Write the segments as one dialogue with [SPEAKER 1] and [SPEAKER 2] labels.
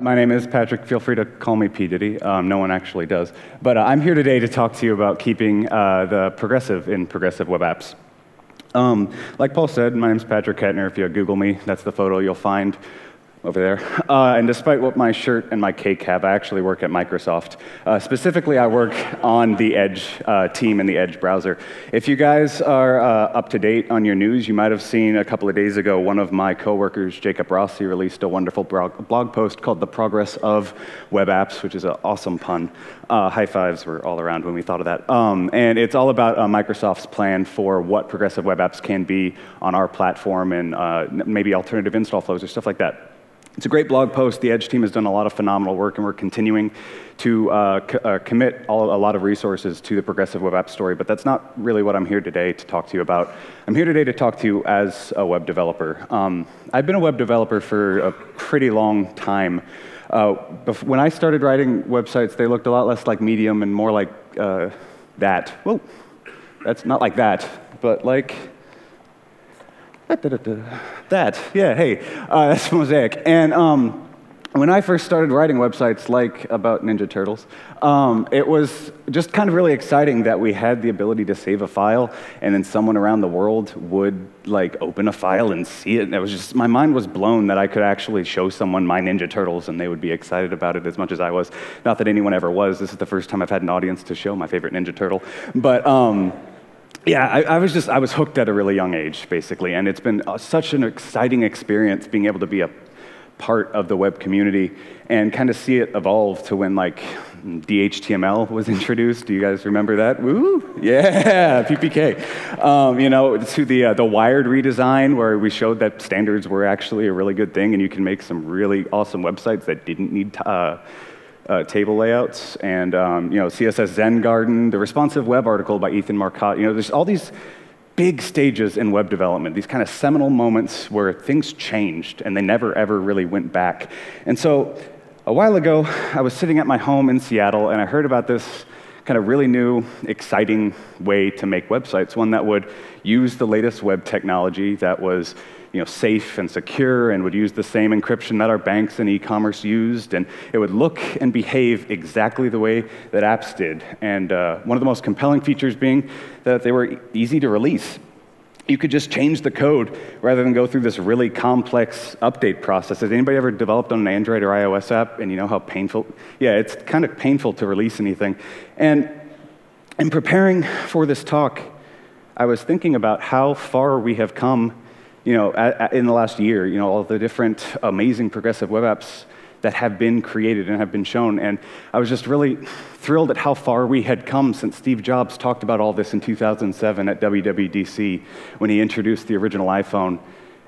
[SPEAKER 1] My name is Patrick. Feel free to call me P. Diddy. Um, no one actually does. But uh, I'm here today to talk to you about keeping uh, the progressive in progressive web apps. Um, like Paul said, my name is Patrick Kettner. If you Google me, that's the photo you'll find over there. Uh, and despite what my shirt and my cake have, I actually work at Microsoft. Uh, specifically, I work on the Edge uh, team in the Edge browser. If you guys are uh, up to date on your news, you might have seen a couple of days ago one of my coworkers, Jacob Rossi, released a wonderful blog post called The Progress of Web Apps, which is an awesome pun. Uh, high fives were all around when we thought of that. Um, and it's all about uh, Microsoft's plan for what progressive web apps can be on our platform and maybe alternative install flows or stuff like that. It's a great blog post. The Edge team has done a lot of phenomenal work, and we're continuing to uh, uh, commit all, a lot of resources to the progressive web app story, but that's not really what I'm here today to talk to you about. I'm here today to talk to you as a web developer. Um, I've been a web developer for a pretty long time. Uh, when I started writing websites, they looked a lot less like Medium and more like uh, that. Well, that's not like that, but like that, yeah, hey, uh, that's Mosaic. And um, when I first started writing websites like about Ninja Turtles, um, it was just kind of really exciting that we had the ability to save a file and then someone around the world would like open a file and see it. And it was just, my mind was blown that I could actually show someone my Ninja Turtles and they would be excited about it as much as I was. Not that anyone ever was. This is the first time I've had an audience to show my favorite Ninja Turtle. But, um, yeah, I, I, was just, I was hooked at a really young age, basically. And it's been uh, such an exciting experience being able to be a part of the web community and kind of see it evolve to when, like, DHTML was introduced. Do you guys remember that? Woo! Yeah, PPK. Um, you know, to the, uh, the Wired redesign, where we showed that standards were actually a really good thing and you can make some really awesome websites that didn't need uh, uh, table layouts, and um, you know, CSS Zen Garden, the responsive web article by Ethan Marcotte. You know, there's all these big stages in web development, these kind of seminal moments where things changed and they never ever really went back. And so a while ago, I was sitting at my home in Seattle and I heard about this kind of really new, exciting way to make websites, one that would use the latest web technology that was you know, safe and secure and would use the same encryption that our banks and e-commerce used, and it would look and behave exactly the way that apps did. And uh, one of the most compelling features being that they were easy to release. You could just change the code rather than go through this really complex update process. Has anybody ever developed on an Android or iOS app and you know how painful? Yeah, it's kind of painful to release anything. And in preparing for this talk, I was thinking about how far we have come you know, in the last year, you know, all the different amazing progressive web apps that have been created and have been shown. And I was just really thrilled at how far we had come since Steve Jobs talked about all this in 2007 at WWDC when he introduced the original iPhone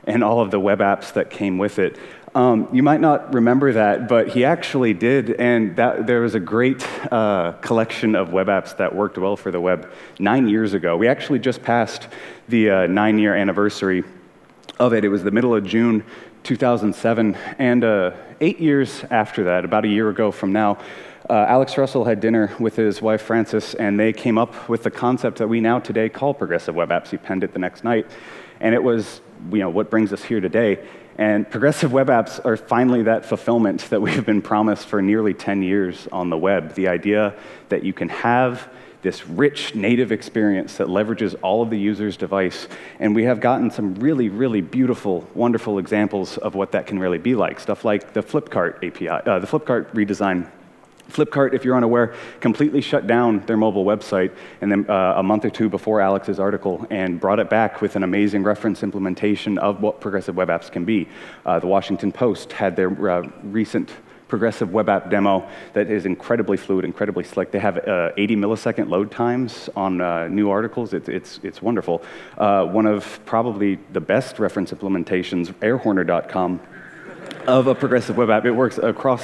[SPEAKER 1] and all of the web apps that came with it. Um, you might not remember that, but he actually did, and that, there was a great uh, collection of web apps that worked well for the web nine years ago. We actually just passed the uh, nine year anniversary of it. It was the middle of June 2007. And uh, eight years after that, about a year ago from now, uh, Alex Russell had dinner with his wife Frances, and they came up with the concept that we now today call progressive web apps. He penned it the next night. And it was you know, what brings us here today. And progressive web apps are finally that fulfillment that we've been promised for nearly 10 years on the web. The idea that you can have this rich native experience that leverages all of the user's device. And we have gotten some really, really beautiful, wonderful examples of what that can really be like. Stuff like the Flipkart API, uh, the Flipkart redesign. Flipkart, if you're unaware, completely shut down their mobile website and then uh, a month or two before Alex's article and brought it back with an amazing reference implementation of what progressive web apps can be. Uh, the Washington Post had their uh, recent progressive web app demo that is incredibly fluid, incredibly slick. They have uh, 80 millisecond load times on uh, new articles. It's, it's, it's wonderful. Uh, one of probably the best reference implementations, airhorner.com, of a progressive web app. It works across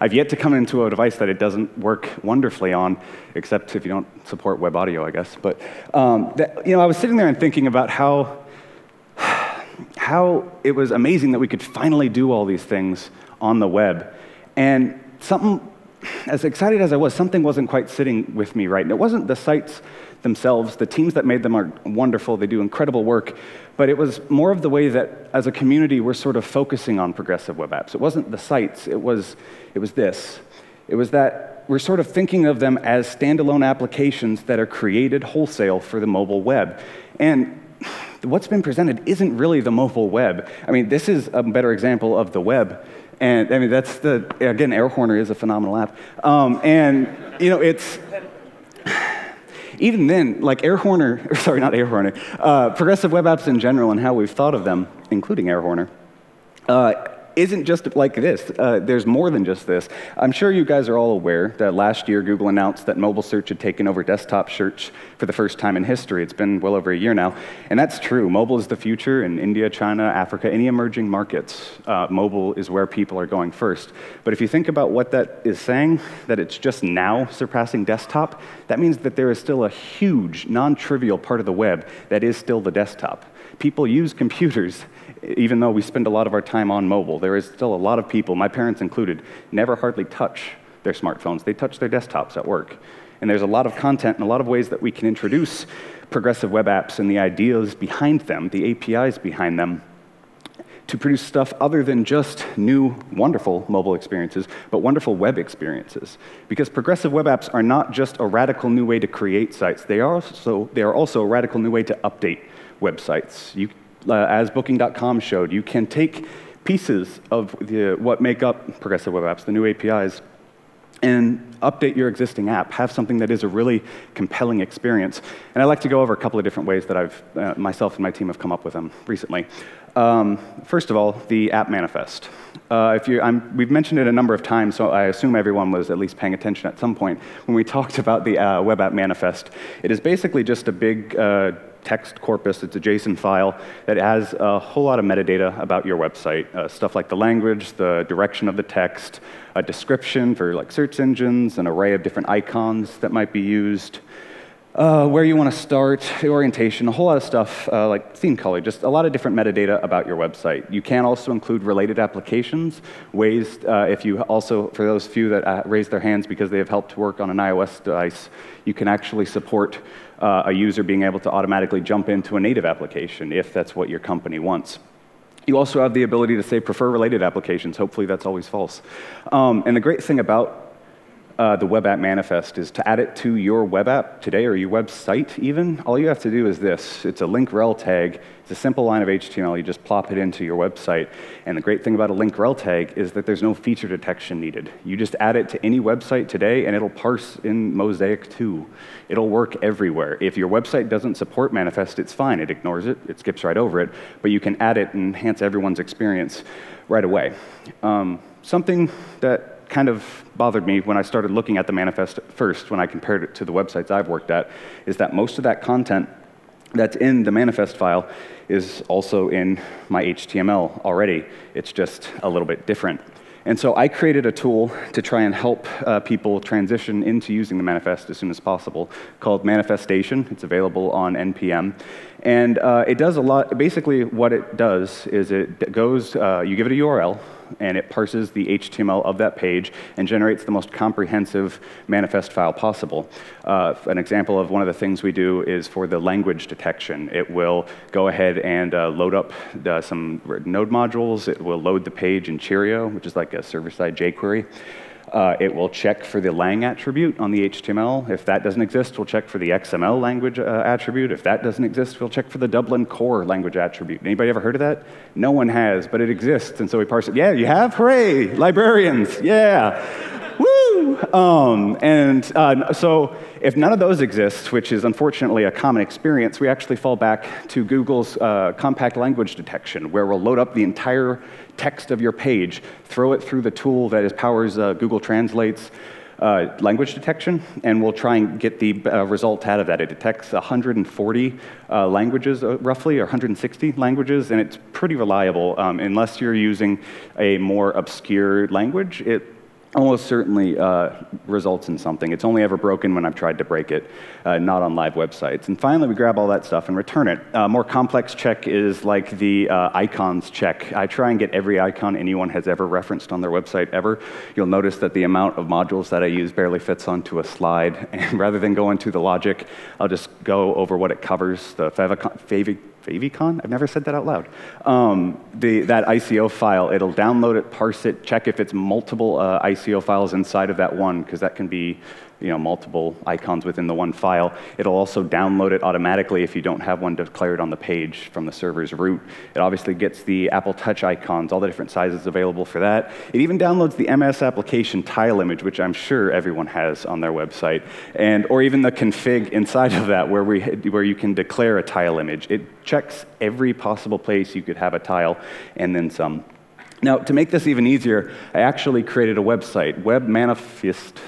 [SPEAKER 1] I've yet to come into a device that it doesn't work wonderfully on, except if you don't support web audio, I guess. But um, that, you know, I was sitting there and thinking about how how it was amazing that we could finally do all these things on the web. And something, as excited as I was, something wasn't quite sitting with me right. And it wasn't the sites themselves. The teams that made them are wonderful, they do incredible work. But it was more of the way that, as a community, we're sort of focusing on progressive web apps. It wasn't the sites, it was, it was this. It was that we're sort of thinking of them as standalone applications that are created wholesale for the mobile web. And what's been presented isn't really the mobile web. I mean, this is a better example of the web. And I mean, that's the, again, Air Airhorner is a phenomenal app. Um, and, you know, it's, even then, like Airhorner, sorry, not Airhorner, uh, progressive web apps in general and how we've thought of them, including Airhorner, uh, isn't just like this. Uh, there's more than just this. I'm sure you guys are all aware that last year Google announced that mobile search had taken over desktop search for the first time in history. It's been well over a year now. And that's true. Mobile is the future in India, China, Africa, any emerging markets. Uh, mobile is where people are going first. But if you think about what that is saying, that it's just now surpassing desktop, that means that there is still a huge, non trivial part of the web that is still the desktop. People use computers even though we spend a lot of our time on mobile, there is still a lot of people, my parents included, never hardly touch their smartphones. They touch their desktops at work. And there's a lot of content and a lot of ways that we can introduce progressive web apps and the ideas behind them, the APIs behind them, to produce stuff other than just new, wonderful mobile experiences, but wonderful web experiences. Because progressive web apps are not just a radical new way to create sites, they are also, they are also a radical new way to update websites. You uh, as Booking.com showed, you can take pieces of the, what make up progressive web apps, the new APIs, and update your existing app. Have something that is a really compelling experience. And I'd like to go over a couple of different ways that I've, uh, myself and my team have come up with them recently. Um, first of all, the app manifest. Uh, if you, we've mentioned it a number of times, so I assume everyone was at least paying attention at some point when we talked about the uh, web app manifest. It is basically just a big uh, text corpus. It's a JSON file that has a whole lot of metadata about your website. Uh, stuff like the language, the direction of the text, a description for like search engines, an array of different icons that might be used, uh, where you want to start, orientation, a whole lot of stuff uh, like theme color, just a lot of different metadata about your website. You can also include related applications, ways uh, if you also, for those few that uh, raise their hands because they have helped to work on an iOS device, you can actually support uh, a user being able to automatically jump into a native application if that's what your company wants. You also have the ability to say prefer related applications. Hopefully, that's always false. Um, and the great thing about uh, the web app manifest is to add it to your web app today or your website even. All you have to do is this. It's a link rel tag. It's a simple line of HTML. You just plop it into your website. And the great thing about a link rel tag is that there's no feature detection needed. You just add it to any website today and it'll parse in Mosaic 2. It'll work everywhere. If your website doesn't support manifest, it's fine. It ignores it. It skips right over it. But you can add it and enhance everyone's experience right away. Um, something that kind of bothered me when I started looking at the manifest first, when I compared it to the websites I've worked at, is that most of that content that's in the manifest file is also in my HTML already. It's just a little bit different. And so I created a tool to try and help uh, people transition into using the manifest as soon as possible called Manifestation. It's available on NPM. And uh, it does a lot, basically what it does is it goes, uh, you give it a URL, and it parses the HTML of that page and generates the most comprehensive manifest file possible. Uh, an example of one of the things we do is for the language detection. It will go ahead and uh, load up the, some node modules. It will load the page in Cheerio, which is like a server-side jQuery. Uh, it will check for the lang attribute on the HTML. If that doesn't exist, we'll check for the XML language uh, attribute. If that doesn't exist, we'll check for the Dublin core language attribute. Anybody ever heard of that? No one has, but it exists, and so we parse it. Yeah, you have? Hooray! Librarians, yeah. Um, and uh, so if none of those exist, which is unfortunately a common experience, we actually fall back to Google's uh, compact language detection, where we'll load up the entire text of your page, throw it through the tool that is, powers uh, Google Translate's uh, language detection, and we'll try and get the uh, result out of that. It detects 140 uh, languages, uh, roughly, or 160 languages, and it's pretty reliable. Um, unless you're using a more obscure language, it almost certainly uh, results in something. It's only ever broken when I've tried to break it, uh, not on live websites. And finally, we grab all that stuff and return it. Uh, more complex check is like the uh, icons check. I try and get every icon anyone has ever referenced on their website ever. You'll notice that the amount of modules that I use barely fits onto a slide. And rather than go into the logic, I'll just go over what it covers, the favicon, favic, favicon? I've never said that out loud. Um, the, that ICO file, it'll download it, parse it, check if it's multiple uh, ICO files inside of that one, because that can be you know, multiple icons within the one file. It'll also download it automatically if you don't have one declared on the page from the server's root. It obviously gets the Apple Touch icons, all the different sizes available for that. It even downloads the MS application tile image, which I'm sure everyone has on their website, and, or even the config inside of that where, we, where you can declare a tile image. It checks every possible place you could have a tile and then some. Now, to make this even easier, I actually created a website, Web Manifest,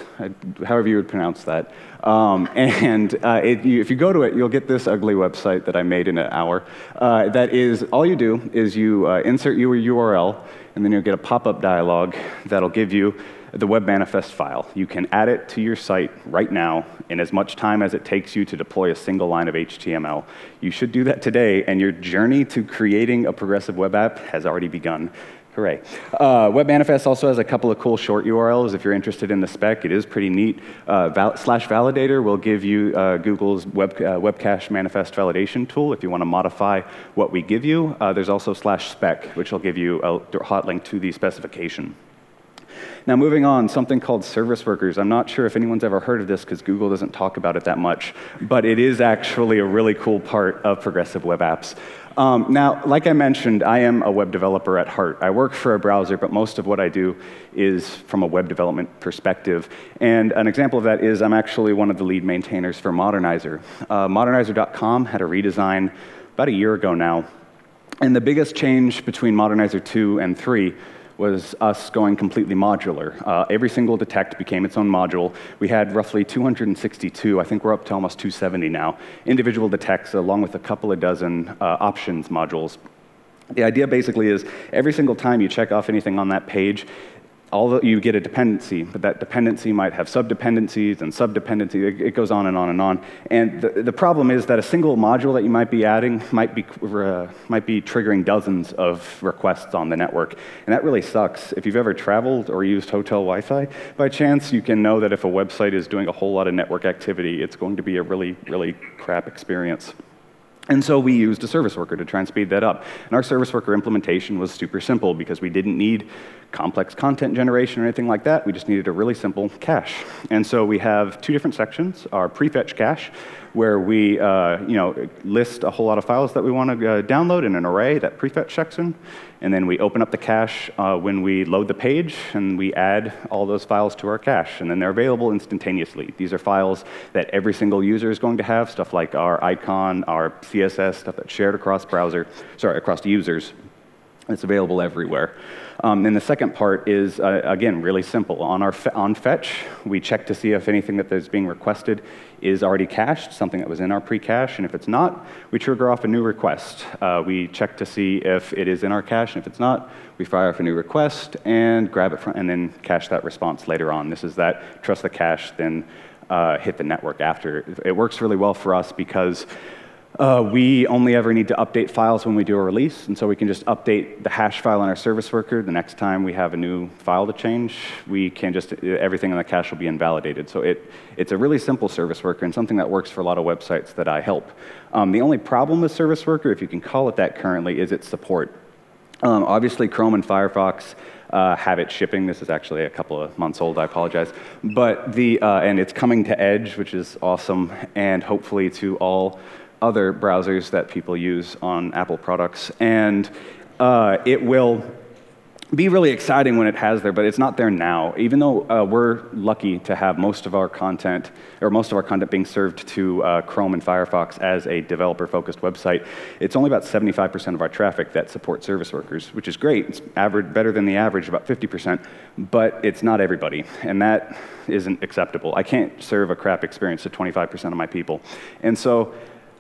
[SPEAKER 1] however you would pronounce that. Um, and uh, you, if you go to it, you'll get this ugly website that I made in an hour. Uh, that is, all you do is you uh, insert your URL, and then you'll get a pop-up dialog that'll give you the web manifest file. You can add it to your site right now in as much time as it takes you to deploy a single line of HTML. You should do that today, and your journey to creating a progressive web app has already begun. Hooray. Uh, Web Manifest also has a couple of cool short URLs if you're interested in the spec. It is pretty neat. Uh, val slash validator will give you uh, Google's web, uh, web cache manifest validation tool if you want to modify what we give you. Uh, there's also slash spec, which will give you a hot link to the specification. Now, moving on, something called service workers. I'm not sure if anyone's ever heard of this because Google doesn't talk about it that much, but it is actually a really cool part of progressive web apps. Um, now, like I mentioned, I am a web developer at heart. I work for a browser, but most of what I do is from a web development perspective. And an example of that is I'm actually one of the lead maintainers for Modernizr. Uh, Modernizr.com had a redesign about a year ago now. And the biggest change between Modernizr 2 and 3 was us going completely modular. Uh, every single detect became its own module. We had roughly 262, I think we're up to almost 270 now, individual detects along with a couple of dozen uh, options modules. The idea basically is every single time you check off anything on that page, although you get a dependency, but that dependency might have subdependencies and subdependencies. It, goes on and on and on. And the, the problem is that a single module that you might be adding might be, uh, might be triggering dozens of requests on the network. And that really sucks. If you've ever traveled or used hotel Wi-Fi by chance, you can know that if a website is doing a whole lot of network activity, it's going to be a really, really crap experience. And so we used a service worker to try and speed that up. And our service worker implementation was super simple because we didn't need complex content generation or anything like that. We just needed a really simple cache. And so we have two different sections, our prefetch cache, where we uh, you know, list a whole lot of files that we want to uh, download in an array, that prefetch section. And then we open up the cache uh, when we load the page, and we add all those files to our cache. And then they're available instantaneously. These are files that every single user is going to have, stuff like our icon, our CSS, stuff that's shared across browser, sorry, across users. It's available everywhere. Um, and the second part is, uh, again, really simple. On our on fetch, we check to see if anything that is being requested is already cached, something that was in our pre-cache, and if it's not, we trigger off a new request. Uh, we check to see if it is in our cache, and if it's not, we fire off a new request and grab it from, and then cache that response later on. This is that trust the cache, then uh, hit the network after. It works really well for us because uh, we only ever need to update files when we do a release, and so we can just update the hash file in our service worker. The next time we have a new file to change, we can just, everything in the cache will be invalidated. So it, it's a really simple service worker and something that works for a lot of websites that I help. Um, the only problem with service worker, if you can call it that currently, is its support. Um, obviously, Chrome and Firefox uh, have it shipping. This is actually a couple of months old, I apologize. But the, uh, and it's coming to Edge, which is awesome, and hopefully to all other browsers that people use on Apple products. And uh, it will be really exciting when it has there, but it's not there now. Even though uh, we're lucky to have most of our content, or most of our content being served to uh, Chrome and Firefox as a developer-focused website, it's only about 75% of our traffic that supports service workers, which is great. It's average, better than the average, about 50%, but it's not everybody, and that isn't acceptable. I can't serve a crap experience to 25% of my people. And so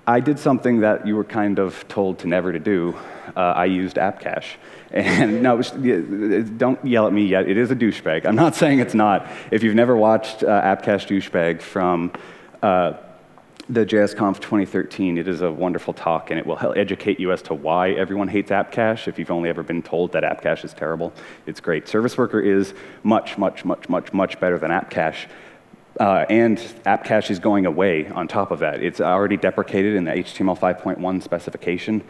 [SPEAKER 1] I did something that you were kind of told to never to do. Uh, I used app cache. And no, don't yell at me yet. It is a douchebag. I'm not saying it's not. If you've never watched uh, App Cache Douchebag from uh, the JSConf 2013, it is a wonderful talk, and it will educate you as to why everyone hates App Cache. If you've only ever been told that App Cache is terrible, it's great. Service Worker is much, much, much, much, much better than App Cache. Uh, and app cache is going away on top of that. It's already deprecated in the HTML 5.1 specification,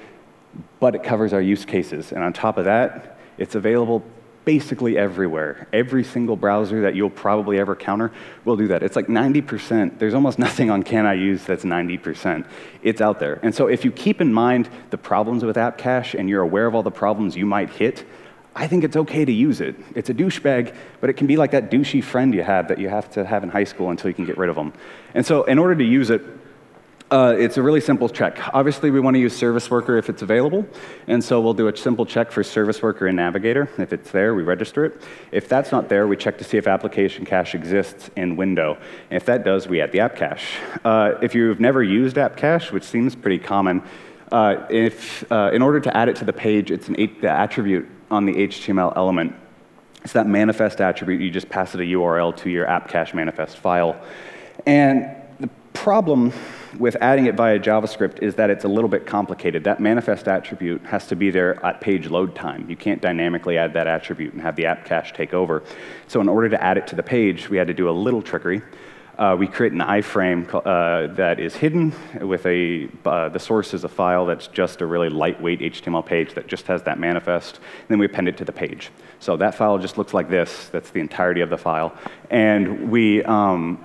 [SPEAKER 1] but it covers our use cases. And on top of that, it's available basically everywhere. Every single browser that you'll probably ever counter will do that. It's like 90%. There's almost nothing on Can I Use that's 90%. It's out there. And so if you keep in mind the problems with app cache and you're aware of all the problems you might hit, I think it's okay to use it. It's a douchebag, but it can be like that douchey friend you have that you have to have in high school until you can get rid of them. And so, in order to use it, uh, it's a really simple check. Obviously, we want to use Service Worker if it's available, and so we'll do a simple check for Service Worker in Navigator. If it's there, we register it. If that's not there, we check to see if application cache exists in Window. If that does, we add the app cache. Uh, if you've never used app cache, which seems pretty common, uh, if, uh, in order to add it to the page, it's an the attribute on the HTML element. It's that manifest attribute. You just pass it a URL to your app cache manifest file. And the problem with adding it via JavaScript is that it's a little bit complicated. That manifest attribute has to be there at page load time. You can't dynamically add that attribute and have the app cache take over. So in order to add it to the page, we had to do a little trickery. Uh, we create an iframe uh, that is hidden with a, uh, the source is a file that's just a really lightweight HTML page that just has that manifest. And then we append it to the page. So that file just looks like this. That's the entirety of the file. And we, um,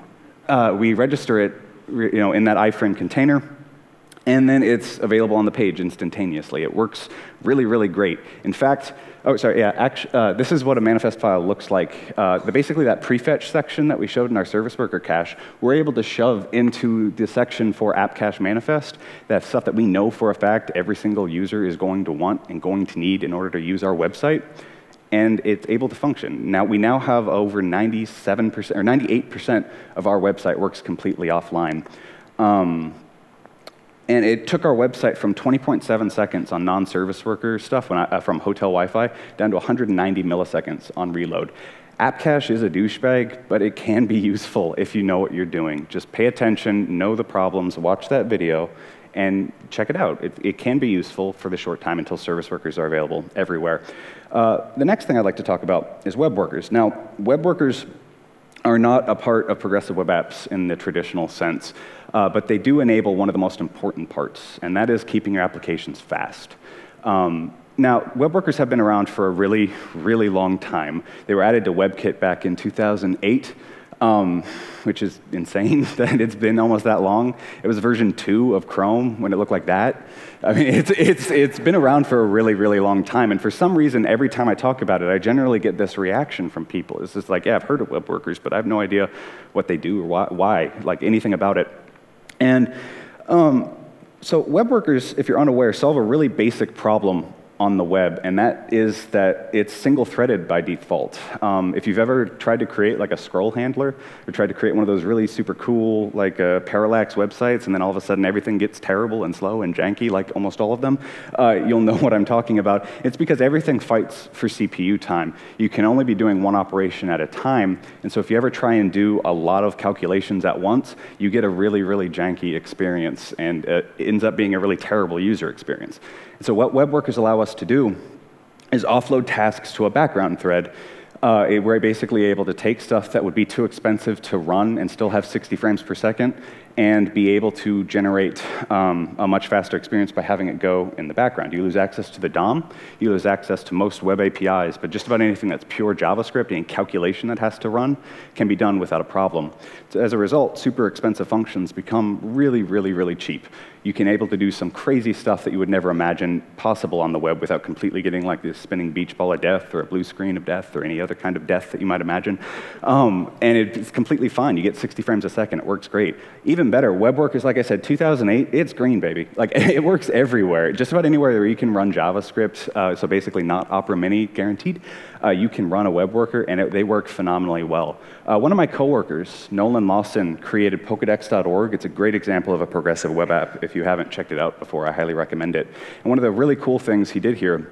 [SPEAKER 1] uh, we register it you know, in that iframe container. And then it's available on the page instantaneously. It works really, really great. In fact, Oh, sorry, yeah. Actually, uh, this is what a manifest file looks like. Uh, the, basically, that prefetch section that we showed in our service worker cache, we're able to shove into the section for app cache manifest that stuff that we know for a fact every single user is going to want and going to need in order to use our website. And it's able to function. Now, we now have over 97% or 98% of our website works completely offline. Um, and it took our website from 20.7 seconds on non-service worker stuff I, uh, from hotel Wi-Fi down to 190 milliseconds on reload. App cache is a douchebag, but it can be useful if you know what you're doing. Just pay attention, know the problems, watch that video, and check it out. It, it can be useful for the short time until service workers are available everywhere. Uh, the next thing I'd like to talk about is web workers. Now, web workers are not a part of progressive web apps in the traditional sense, uh, but they do enable one of the most important parts, and that is keeping your applications fast. Um, now, web workers have been around for a really, really long time. They were added to WebKit back in 2008 um, which is insane that it's been almost that long. It was version two of Chrome when it looked like that. I mean, it's, it's, it's been around for a really, really long time. And for some reason, every time I talk about it, I generally get this reaction from people. It's just like, yeah, I've heard of web workers, but I have no idea what they do or why, why like anything about it. And um, so web workers, if you're unaware, solve a really basic problem on the web, and that is that it's single-threaded by default. Um, if you've ever tried to create like a scroll handler, or tried to create one of those really super cool like uh, parallax websites, and then all of a sudden everything gets terrible and slow and janky, like almost all of them, uh, you'll know what I'm talking about. It's because everything fights for CPU time. You can only be doing one operation at a time, and so if you ever try and do a lot of calculations at once, you get a really, really janky experience, and it ends up being a really terrible user experience. And so what web workers allow us to do is offload tasks to a background thread uh, we're basically able to take stuff that would be too expensive to run and still have 60 frames per second and be able to generate um, a much faster experience by having it go in the background. You lose access to the DOM, you lose access to most web APIs, but just about anything that's pure JavaScript and calculation that has to run can be done without a problem. So as a result, super expensive functions become really, really, really cheap. You can able to do some crazy stuff that you would never imagine possible on the web without completely getting like this spinning beach ball of death or a blue screen of death or any other kind of death that you might imagine. Um, and it's completely fine. You get 60 frames a second. It works great. Even even better, WebWorkers, like I said, 2008, it's green, baby. Like, it works everywhere. Just about anywhere where you can run JavaScript, uh, so basically not Opera Mini guaranteed, uh, you can run a web worker, and it, they work phenomenally well. Uh, one of my coworkers, Nolan Lawson, created Pokedex.org. It's a great example of a progressive web app. If you haven't checked it out before, I highly recommend it. And one of the really cool things he did here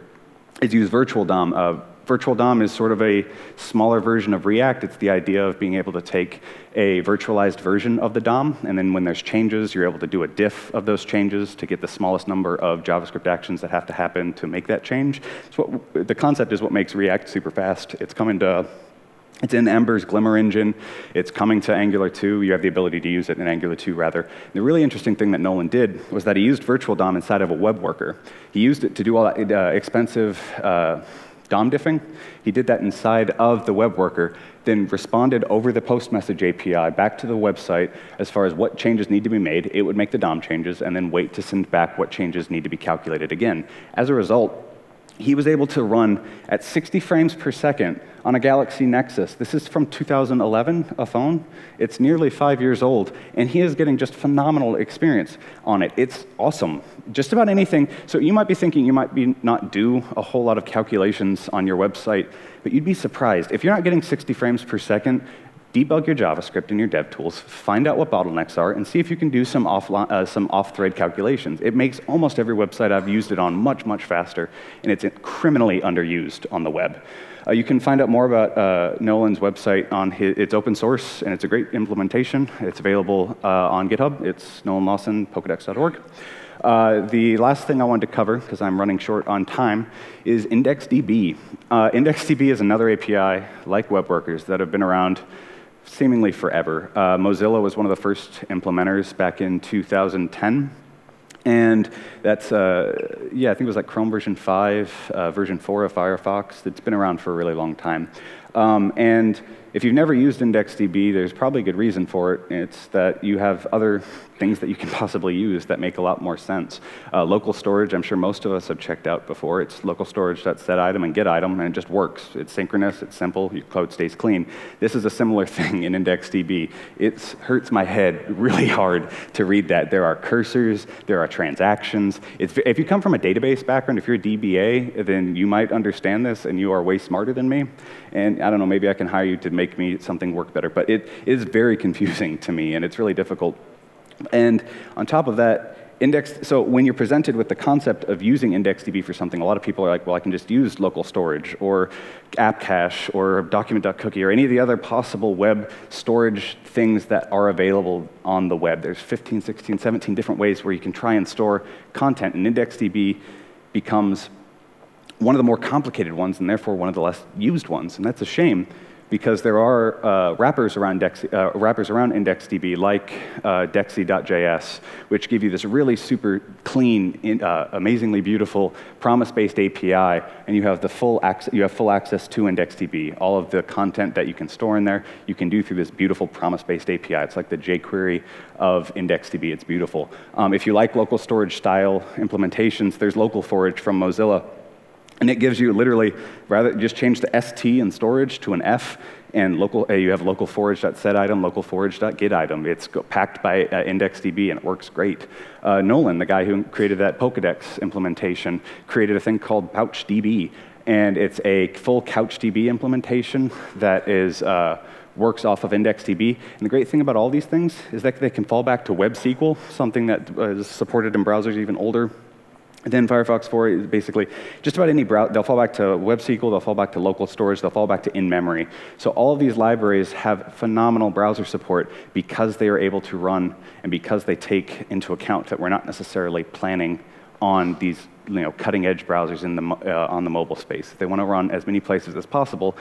[SPEAKER 1] is use Virtual DOM. Virtual DOM is sort of a smaller version of React. It's the idea of being able to take a virtualized version of the DOM, and then when there's changes, you're able to do a diff of those changes to get the smallest number of JavaScript actions that have to happen to make that change. So what, the concept is what makes React super fast. It's coming to it's in Ember's Glimmer engine. It's coming to Angular 2. You have the ability to use it in Angular 2, rather. And the really interesting thing that Nolan did was that he used Virtual DOM inside of a web worker. He used it to do all that uh, expensive uh, DOM diffing. He did that inside of the web worker, then responded over the post message API back to the website as far as what changes need to be made. It would make the DOM changes and then wait to send back what changes need to be calculated again. As a result, he was able to run at 60 frames per second on a Galaxy Nexus. This is from 2011, a phone. It's nearly five years old, and he is getting just phenomenal experience on it. It's awesome. Just about anything. So you might be thinking you might be not do a whole lot of calculations on your website, but you'd be surprised. If you're not getting 60 frames per second, debug your JavaScript in your dev tools, find out what bottlenecks are, and see if you can do some, off, uh, some off-thread calculations. It makes almost every website I've used it on much, much faster, and it's criminally underused on the web. Uh, you can find out more about uh, Nolan's website on his, it's open source, and it's a great implementation. It's available uh, on GitHub. It's Nolan Lawson, Pokedex.org. Uh, the last thing I wanted to cover, because I'm running short on time, is IndexedDB. Uh, IndexedDB is another API, like web workers, that have been around seemingly forever. Uh, Mozilla was one of the first implementers back in 2010. And that's, uh, yeah, I think it was like Chrome version 5, uh, version 4 of Firefox. It's been around for a really long time. Um, and if you've never used IndexedDB, there's probably a good reason for it. It's that you have other things that you can possibly use that make a lot more sense. Uh, local storage, I'm sure most of us have checked out before. It's local storage set item and get item, and it just works. It's synchronous, it's simple, your code stays clean. This is a similar thing in IndexedDB. It hurts my head really hard to read that. There are cursors, there are transactions. It's, if you come from a database background, if you're a DBA, then you might understand this, and you are way smarter than me. And I don't know, maybe I can hire you to make me something work better. But it is very confusing to me, and it's really difficult. And on top of that, index, so when you're presented with the concept of using IndexedDB for something, a lot of people are like, well, I can just use local storage or app cache or document.cookie or any of the other possible web storage things that are available on the web. There's 15, 16, 17 different ways where you can try and store content, and IndexedDB becomes one of the more complicated ones and therefore one of the less used ones, and that's a shame because there are uh, wrappers around, Dex, uh, wrappers around IndexedDB like uh, Dexie.js, which give you this really super clean, in, uh, amazingly beautiful promise-based API, and you have the full access, you have full access to IndexedDB. All of the content that you can store in there, you can do through this beautiful promise-based API. It's like the jQuery of IndexedDB. It's beautiful. Um, if you like local storage style implementations, there's local storage from Mozilla and it gives you literally, rather just change the ST in storage to an F, and local, uh, you have localForage.set item, localForage.get item. It's packed by uh, IndexedDB, and it works great. Uh, Nolan, the guy who created that Pokedex implementation, created a thing called PouchDB, and it's a full CouchDB implementation that is uh, works off of IndexedDB. And the great thing about all these things is that they can fall back to WebSQL, something that is supported in browsers even older then Firefox 4 is basically just about any browser. They'll fall back to WebSQL, they'll fall back to local storage, they'll fall back to in-memory. So all of these libraries have phenomenal browser support because they are able to run and because they take into account that we're not necessarily planning on these you know, cutting-edge browsers in the, uh, on the mobile space. They want to run as many places as possible.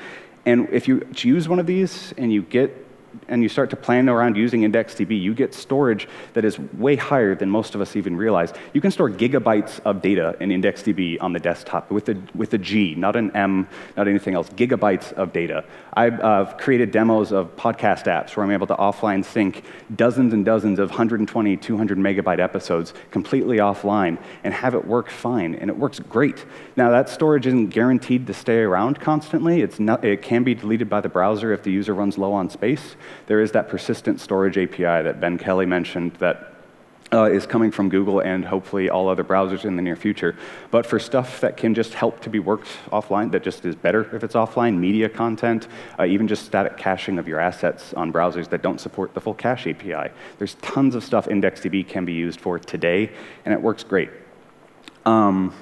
[SPEAKER 1] And if you choose one of these and you get and you start to plan around using IndexedDB, you get storage that is way higher than most of us even realize. You can store gigabytes of data in IndexedDB on the desktop with a, with a G, not an M, not anything else, gigabytes of data. I've uh, created demos of podcast apps where I'm able to offline sync dozens and dozens of 120, 200 megabyte episodes completely offline and have it work fine, and it works great. Now, that storage isn't guaranteed to stay around constantly. It's not, it can be deleted by the browser if the user runs low on space. There is that persistent storage API that Ben Kelly mentioned that uh, is coming from Google and hopefully all other browsers in the near future. But for stuff that can just help to be worked offline, that just is better if it's offline, media content, uh, even just static caching of your assets on browsers that don't support the full cache API, there's tons of stuff IndexedDB can be used for today, and it works great. Um,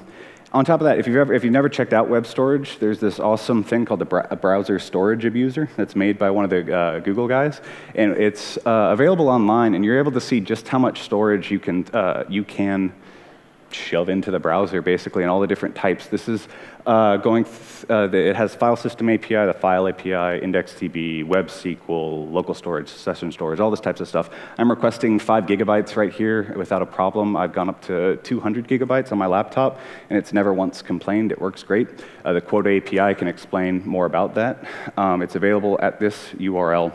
[SPEAKER 1] on top of that, if you've, ever, if you've never checked out web storage, there's this awesome thing called the br Browser Storage Abuser that's made by one of the uh, Google guys. And it's uh, available online, and you're able to see just how much storage you can, uh, you can shove into the browser, basically, and all the different types. This is uh, going, uh, the, it has file system API, the file API, IndexedDB, Web SQL, local storage, session storage, all this types of stuff. I'm requesting five gigabytes right here without a problem. I've gone up to 200 gigabytes on my laptop, and it's never once complained. It works great. Uh, the Quota API can explain more about that. Um, it's available at this URL.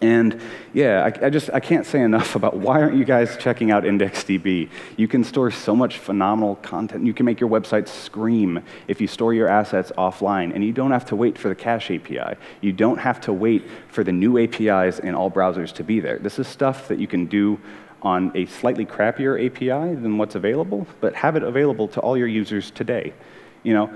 [SPEAKER 1] And yeah, I, I, just I can't say enough about why aren't you guys checking out IndexedDB? You can store so much phenomenal content. You can make your website scream if you store your assets offline, and you don't have to wait for the cache API. You don't have to wait for the new APIs in all browsers to be there. This is stuff that you can do on a slightly crappier API than what's available, but have it available to all your users today. You know,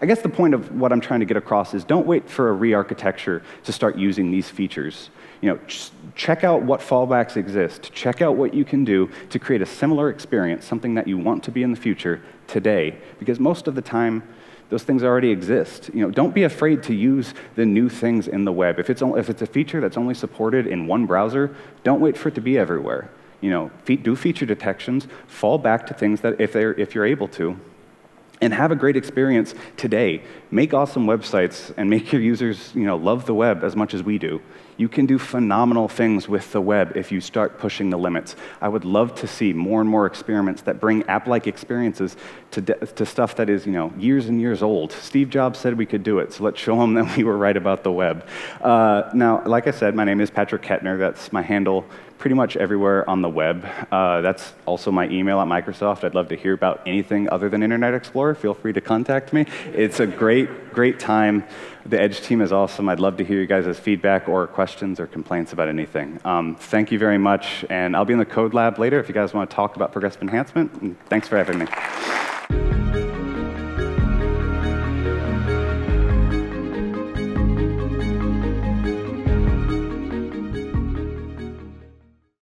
[SPEAKER 1] I guess the point of what I'm trying to get across is don't wait for a re-architecture to start using these features. You know, ch check out what fallbacks exist. Check out what you can do to create a similar experience, something that you want to be in the future today, because most of the time, those things already exist. You know, don't be afraid to use the new things in the web. If it's, only, if it's a feature that's only supported in one browser, don't wait for it to be everywhere. You know, do feature detections, fall back to things that if, they're, if you're able to, and have a great experience today. Make awesome websites and make your users you know, love the web as much as we do. You can do phenomenal things with the web if you start pushing the limits. I would love to see more and more experiments that bring app-like experiences to, to stuff that is you know, years and years old. Steve Jobs said we could do it, so let's show him that we were right about the web. Uh, now, like I said, my name is Patrick Kettner. That's my handle pretty much everywhere on the web. Uh, that's also my email at Microsoft. I'd love to hear about anything other than Internet Explorer. Feel free to contact me. It's a great, great time. The Edge team is awesome. I'd love to hear you guys' feedback or questions or complaints about anything. Um, thank you very much, and I'll be in the code lab later if you guys want to talk about progressive enhancement. And thanks for having me.